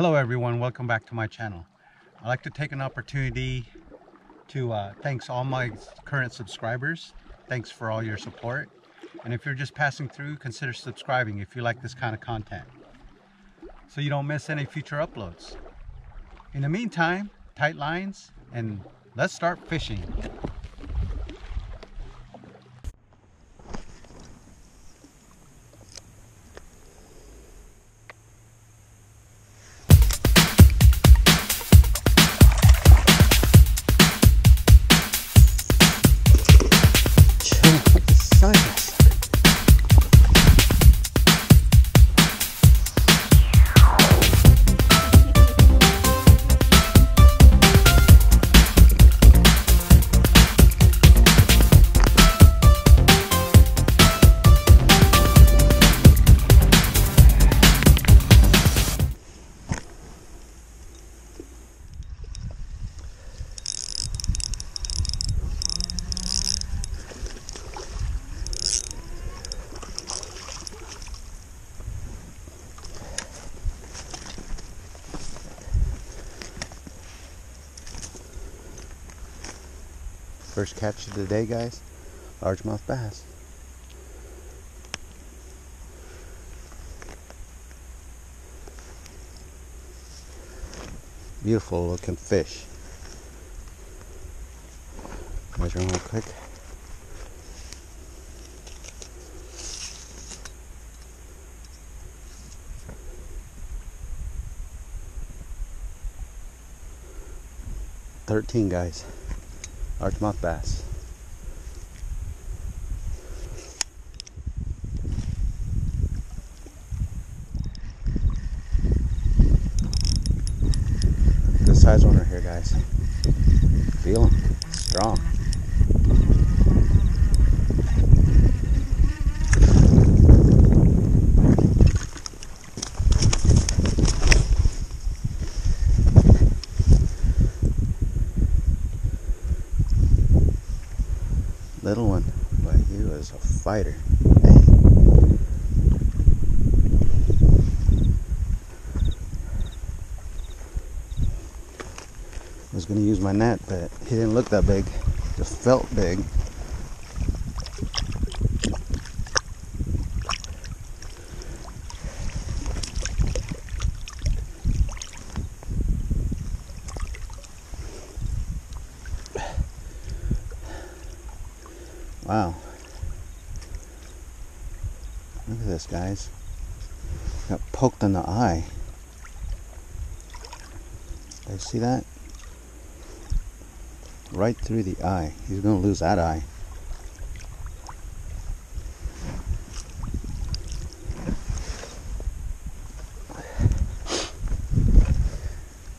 Hello everyone, welcome back to my channel. I'd like to take an opportunity to uh, thanks all my current subscribers. Thanks for all your support. And if you're just passing through, consider subscribing if you like this kind of content. So you don't miss any future uploads. In the meantime, tight lines and let's start fishing. First catch of the day, guys. Largemouth bass. Beautiful looking fish. Measure real quick. Thirteen guys largemouth bass. Good size one right here, guys. Feel them. Strong. little one, but he fighter. I was to use my net, but he didn't look that big. Just felt big. Wow. Look at this, guys. Got in the see that? Right through the eye. He's going to lose that eye.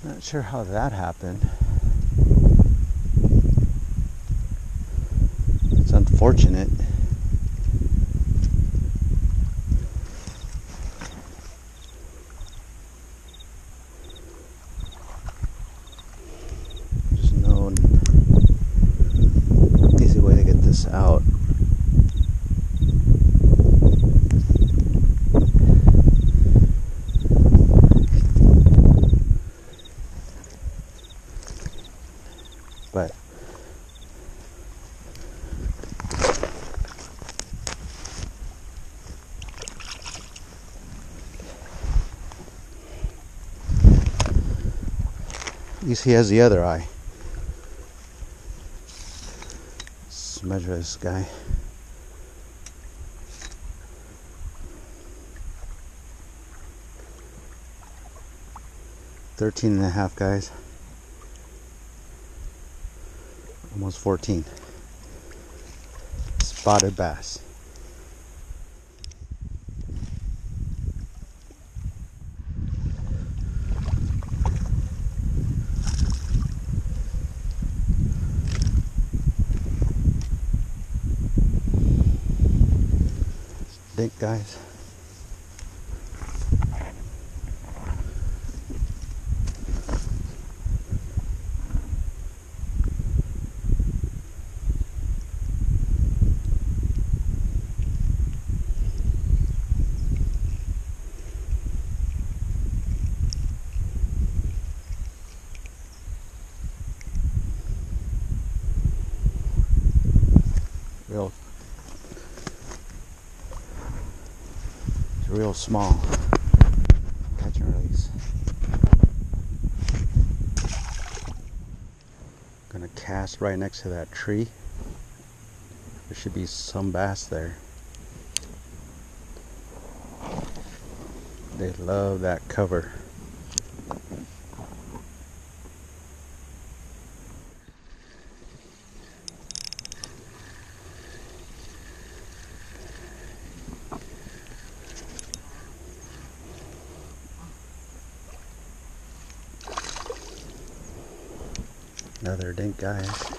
Not sure how that happened. It's unfortunate. There's no easy way to get this out. But least he has the other eye. Let's measure this guy. Thirteen and a half guys. Almost 14. Spotted bass. Think, guys. Real small. Catch and release. Gonna cast right next to that tree. There should be some bass there. They love that cover. Another dink, guys.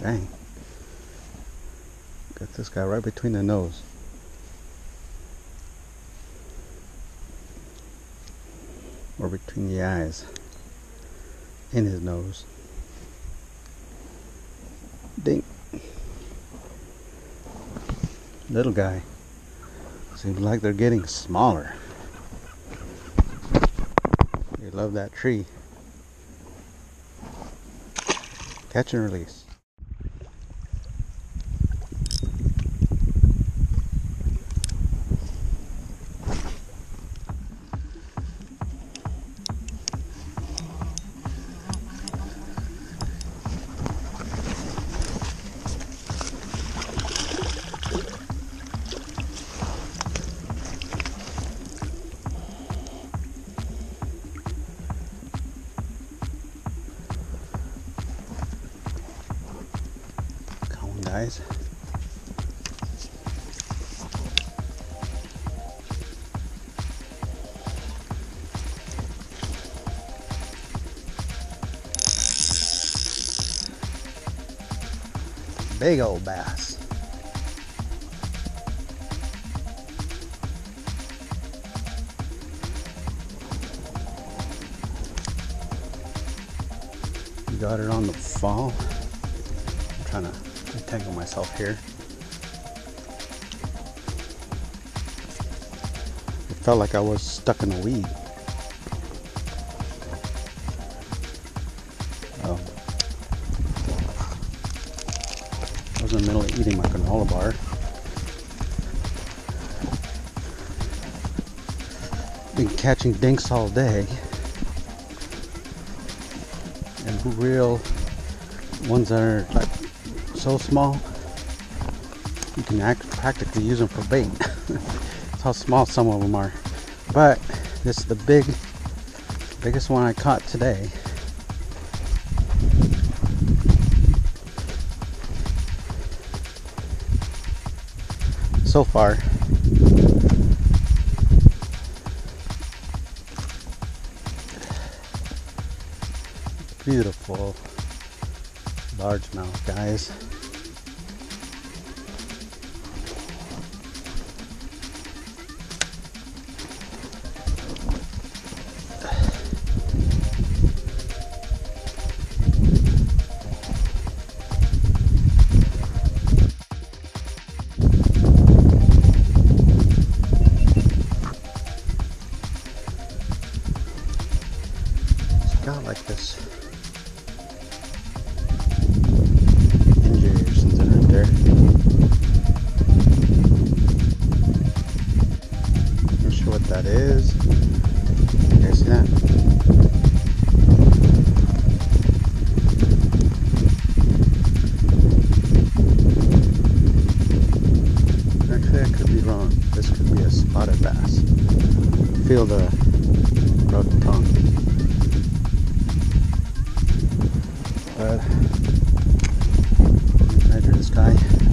Dang. Got this guy right between the nose. Or between the eyes. In his nose. Ding. Little guy. Seems like they're getting smaller. They love that tree. Catch and release. Guys. Big old bass. Got it on the fall. I'm trying to entangle myself here. It felt like I was stuck in a weed. Oh. I was in the middle of eating my granola bar. Been catching dinks all day. And real ones that are like so small you can act, practically use them for bait. That's how small some of them are. But this is the big, biggest one I caught today. So far. Beautiful largemouth, guys.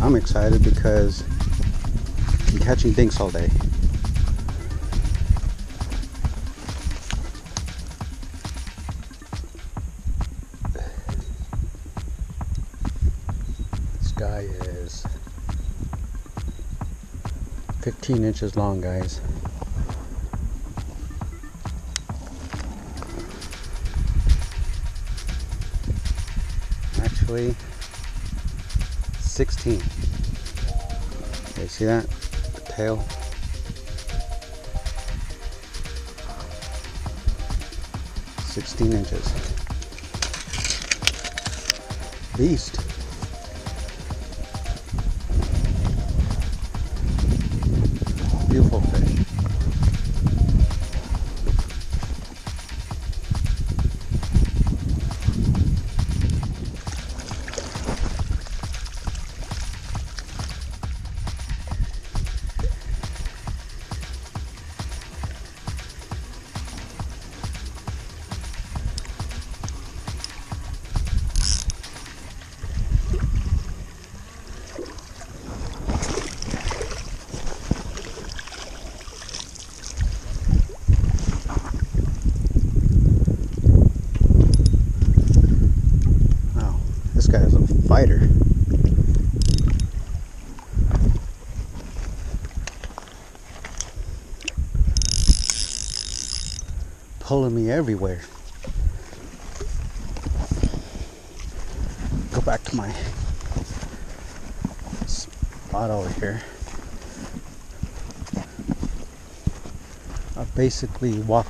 I'm excited because I'm catching dinks all day. This guy is 15 inches long, guys. Actually, 16. Okay, see that? The tail. Sixteen inches. Beast. Beautiful fish. Pulling me everywhere. Go back to my spot over here. I basically walk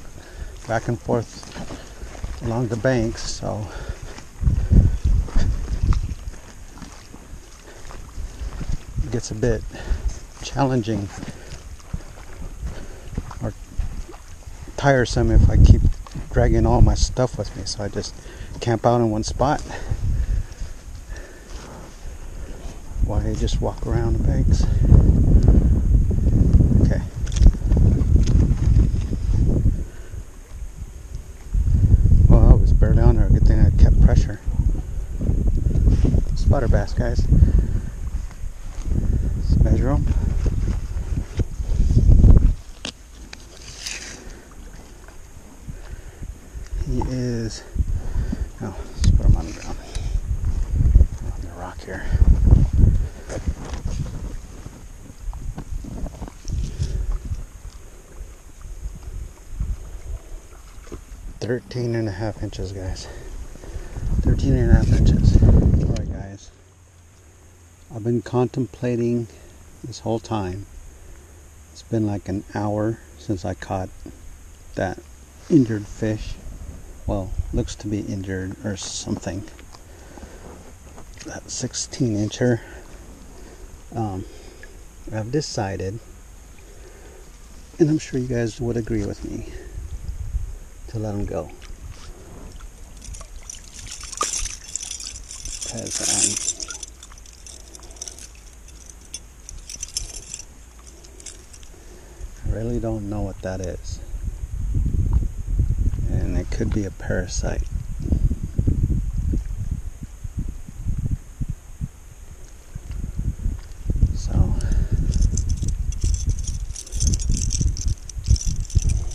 back and forth along the banks, so it gets a bit challenging or tiresome if I keep dragging all my stuff with me. So I just camp out in one spot. Why I just walk around the banks. Okay. Well, I was barely on there. Good thing I kept pressure. Spotted bass, guys. 13 and a half inches, guys. 13 and a half inches. All right, guys. I've been contemplating this whole time. It's been like an hour since I caught that injured fish. Well, looks to be injured or something. That 16 incher. Um, I've decided, and I'm sure you guys would agree with me, to let him go. Um, I really don't know what that is. And it could be a parasite. So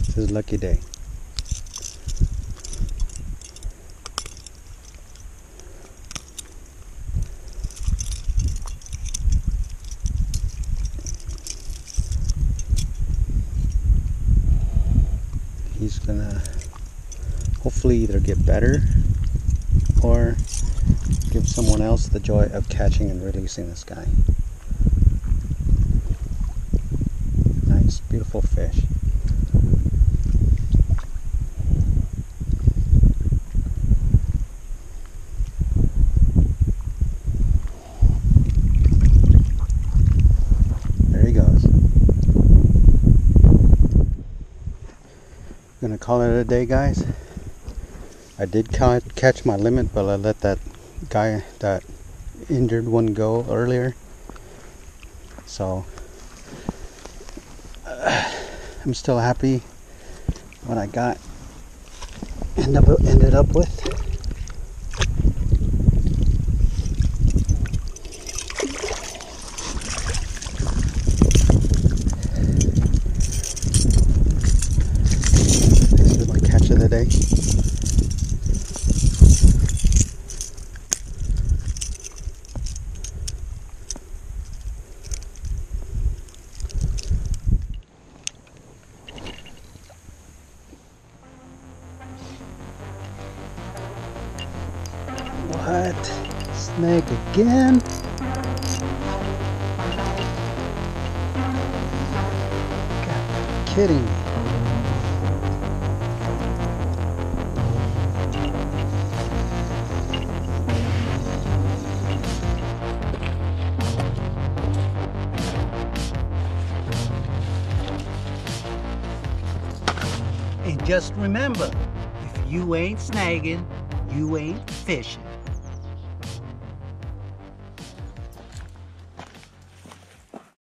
this is lucky day. He's gonna hopefully either get better or give someone else the joy of catching and releasing this guy. Nice, beautiful fish. There he goes. Gonna call it a day, guys. I did ca- catch my limit, but I let that guy, that injured one, go earlier. So uh, I'm still happy what I got. End up ended up with. Again. God, kidding me. And just remember, if you ain't snagging, you ain't fishing.